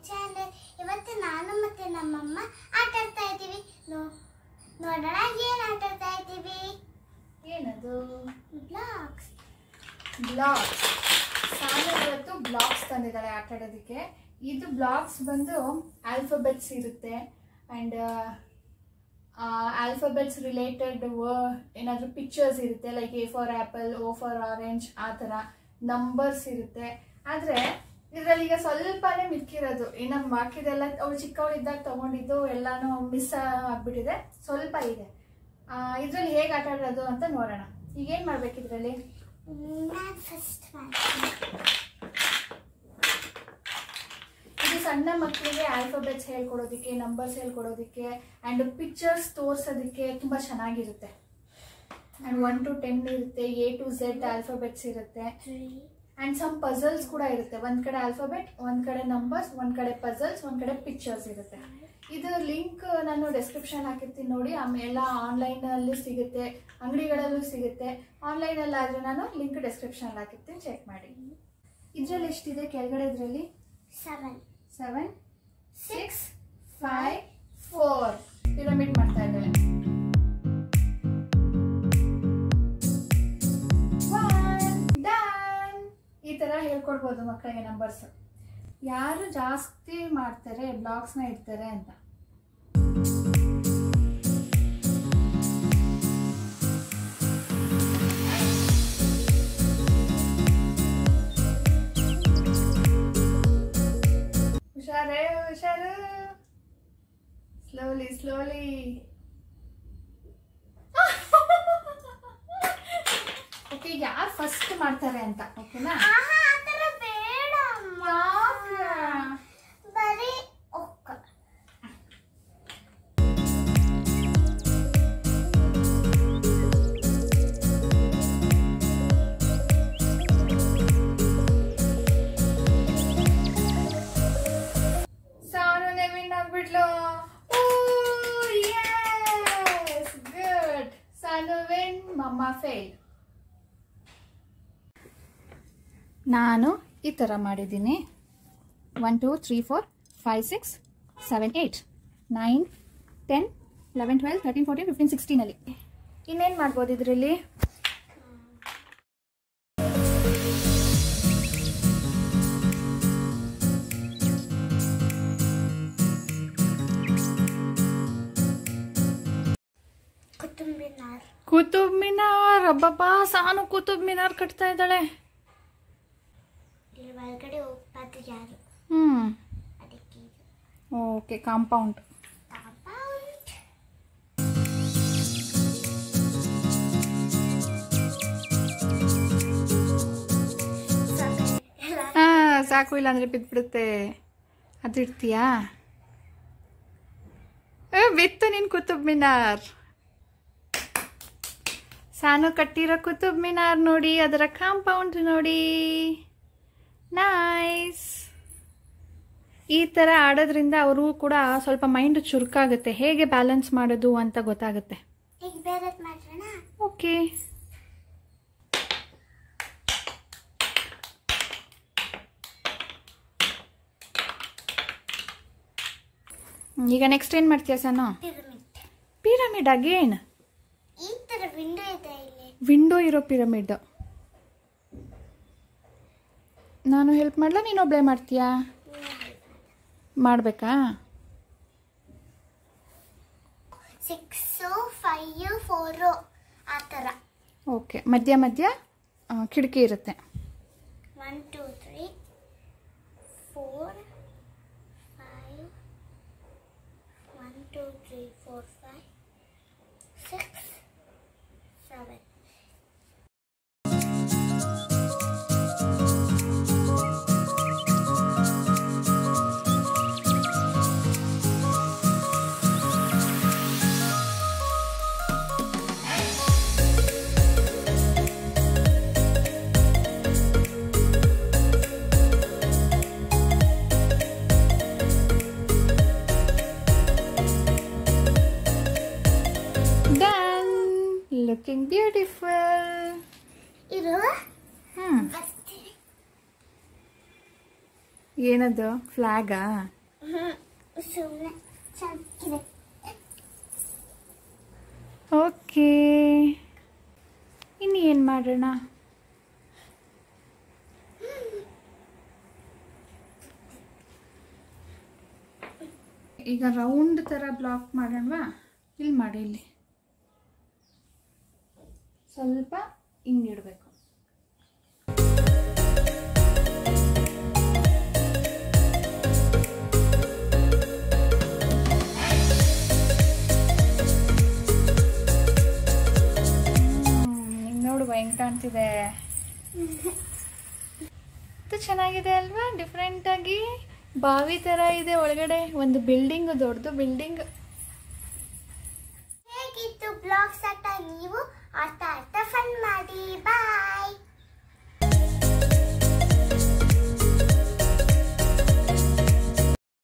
Channel ಇವತ್ತು ನಾನು ಮತ್ತೆ ನಮ್ಮಮ್ಮ ಆಟ ಆಡ್ತಾ ಇದ್ದೀವಿ. ನೋ- ನೋಡೋಣ ಏನು ಆಟ ಆಡ್ತಾ ಇದ್ದೀವಿ? ಏನದು? ಬ್ಲಾಕ್ಸ್ ಬ್ಲಾಕ್ಸ್ ಸಾಲು ಇವತ್ತು ಬ್ಲಾಕ್ಸ್ ತಂದಿದ್ದಾಳೆ ಆಟ ಆಡೋದಕ್ಕೆ ಇದು ಬ್ಲಾಕ್ಸ್ ಬಂದು ಆಲ್ಫಬೆಟ್ಸ್ ಇರುತ್ತೆ. ಆ್ಯಂಡ್ ಆಲ್ಫಬೆಟ್ಸ್ ರಿಲೇಟೆಡ್ ಏನಾದರೂ ಪಿಕ್ಚರ್ಸ್ ಇರುತ್ತೆ like A for apple O for orange ಆ ಥರ ನಂಬರ್ಸ್ ಇರುತ್ತೆ. ಆದರೆ ಇದರಲ್ಲಿ ಈಗ ಸ್ವಲ್ಪನೇ ಮಿಕ್ಕಿರೋದು ಇನ್ನು ಬಾಕಿದೆಲ್ಲ ಅವ್ರು ಚಿಕ್ಕವಳಿದ್ದಾಗ ತಗೊಂಡಿದ್ದು ಎಲ್ಲಾನು ಮಿಸ್ ಆಗ್ಬಿಟ್ಟಿದೆ. ಸ್ವಲ್ಪ ಇದೆ. ಇದರಲ್ಲಿ ಹೇಗೆ ಆಟ ಆಡೋದು ಅಂತ ನೋಡೋಣ. ಈಗ ಏನು ಮಾಡ್ಬೇಕು ಇದರಲ್ಲಿ? ಇದು ಸಣ್ಣ ಮಕ್ಕಳಿಗೆ ಆಲ್ಫಾಬೆಟ್ಸ್ ಹೇಳ್ಕೊಡೋದಕ್ಕೆ ನಂಬರ್ಸ್ ಹೇಳ್ಕೊಡೋದಕ್ಕೆ ಆ್ಯಂಡ್ ಪಿಕ್ಚರ್ಸ್ ತೋರ್ಸೋದಕ್ಕೆ ತುಂಬ ಚೆನ್ನಾಗಿರುತ್ತೆ. ಆ್ಯಂಡ್ ಒನ್ ಟು ಟೆನ್ ಇರುತ್ತೆ ಎ ಟು ಝೆಡ್ ಆಲ್ಫಾಬೆಟ್ಸ್ ಇರುತ್ತೆ. ಆ್ಯಂಡ್ ಸಮ್ ಪಜಲ್ಸ್ ಕೂಡ ಇರುತ್ತೆ. ಒಂದು ಕಡೆ ಆಲ್ಫಾಬೆಟ್ ಒಂದು ಕಡೆ ನಂಬರ್ಸ್ ಒಂದು ಕಡೆ ಪಜಲ್ಸ್ ಒಂದು ಕಡೆ ಪಿಕ್ಚರ್ಸ್ ಇರುತ್ತೆ. ಇದು ಲಿಂಕ್ ನಾನು ಡೆಸ್ಕ್ರಿಪ್ಷನ್ ಹಾಕಿರ್ತೀನಿ ನೋಡಿ. ಆಮೇಲೆ ಆನ್ಲೈನಲ್ಲೂ ಸಿಗುತ್ತೆ ಅಂಗಡಿಗಳಲ್ಲೂ ಸಿಗುತ್ತೆ. ಆನ್ಲೈನಲ್ಲಾದರೆ ನಾನು ಲಿಂಕ್ ಡೆಸ್ಕ್ರಿಪ್ಷನ್ ಹಾಕಿರ್ತೀನಿ. ಚೆಕ್ ಮಾಡಿ. ಇದರಲ್ಲಿ ಎಷ್ಟಿದೆ ಕೆಳಗಡೆ ಇದರಲ್ಲಿ? Seven seven six five four pyramid ಮಾಡ್ತಾ ಇದ್ದಾಳೆ ಹೇಳ್ಕೊಡ್ಬೋದು ಮಕ್ಕಳಿಗೆ ನಂಬರ್ಸ್ ಯಾರು ಜಾಸ್ತಿ ಮಾಡ್ತಾರೆ ಬ್ಲಾಗ್ಸ್ನ ಇಡ್ತಾರೆ ಅಂತ? ಹುಷಾರೇ, ಹುಷಾರು? ಸ್ಲೋಲಿ ಸ್ಲೋಲಿ ಓಕೆ ಯಾರು ಫಸ್ಟ್ ಮಾಡ್ತಾರೆ ಅಂತ ಓಕೆನಾ Welcome. Bari oka. Sound on every number law. Oh, yes. Good. Sanu win, Mama fail. ನಾನು ಈ ಥರ ಮಾಡಿದ್ದೀನಿ. One two three four five six seven eight nine ten eleven twelve thirteen fourteen fifteen ಸಿಕ್ಸ್ಟೀನಲ್ಲಿ ಇನ್ನೇನು ಮಾಡ್ಬೋದು ಇದರಲ್ಲಿ? ಕುತುಬ್ ಮಿನಾರ್ ಅಬ್ಬಬ್ಬಾ ಸಾನು ಕುತುಬ್ ಮಿನಾರ್ ಕಟ್ತಾ ಇದ್ದಾಳೆ ಇಲ್ಲಿ ಒಳಗಡೆ ಹ್ಞೂ ಅದಕ್ಕೆ ಓಕೆ ಕಾಂಪೌಂಡ್. ಸಾಕು ಇಲ್ಲ ಅಂದ್ರೆ ಬಿದ್ದುಬಿಡುತ್ತೆ ಅದು ಇಡ್ತೀಯಾ ಬಿತ್ತು ನೀನು ಕುತುಬ್ ಮಿನಾರ್. ಸಾನು ಕಟ್ಟಿರೋ ಕುತುಬ್ ಮಿನಾರ್ ನೋಡಿ ಅದರ ಕಾಂಪೌಂಡ್ ನೋಡಿ. ನೈಸ್ ಈ ಥರ ಆಡೋದ್ರಿಂದ ಅವರು ಕೂಡ ಸ್ವಲ್ಪ ಮೈಂಡ್ ಚುರುಕಾಗುತ್ತೆ. ಹೇಗೆ ಬ್ಯಾಲೆನ್ಸ್ ಮಾಡೋದು ಅಂತ ಗೊತ್ತಾಗುತ್ತೆ. ಓಕೆ ಈಗ ನೆಕ್ಸ್ಟ್ ಏನು ಮಾಡ್ತೀಯ ಸನು? ಪಿರಮಿಡ್ ಅಗೇನ್ ವಿಂಡೋ ಇರೋ ಪಿರಮಿಡ್ ನಾನು ಹೆಲ್ಪ್ ಮಾಡಲ? ನೀನು ಒಬ್ಬಳೇ ಮಾಡ್ತೀಯಾ? ಮಾಡಬೇಕಾ? ಸಿಕ್ಸು ಫೈವ್ ಫೋರು ಆ ಥರ. ಓಕೆ ಮಧ್ಯ ಮಧ್ಯ ಕಿಟಕಿ ಇರುತ್ತೆ. One two looking beautiful. ಇದು ಹ್ಞೂ ಏನದು? ಫ್ಲಾಗಾ ಓಕೆ. ಇನ್ನು ಏನು ಮಾಡೋಣ? ಈಗ ರೌಂಡ್ ಥರ ಬ್ಲಾಕ್ ಮಾಡೋಣವಾ? ಇಲ್ಲಿ ಮಾಡಿ ಇಲ್ಲಿ. ಸ್ವಲ್ಪ ಹಿಂಗಿಡಬೇಕು ಕಾಣ್ತಿದೆ. ಚೆನ್ನಾಗಿದೆ ಅಲ್ವಾ? ಡಿಫ್ರೆಂಟ್ ಆಗಿ ಬಾವಿ ತರ ಇದೆ. ಒಳಗಡೆ ಒಂದು ಬಿಲ್ಡಿಂಗ್ ದೊಡ್ಡದು ಬಿಲ್ಡಿಂಗ್ ಬ್ಲಾಗ್ಸ್ ಆಟ ನೀವು ಆಟ ಆಡ್ತಾ ಫನ್ ಮಾಡಿ. ಬಾಯ್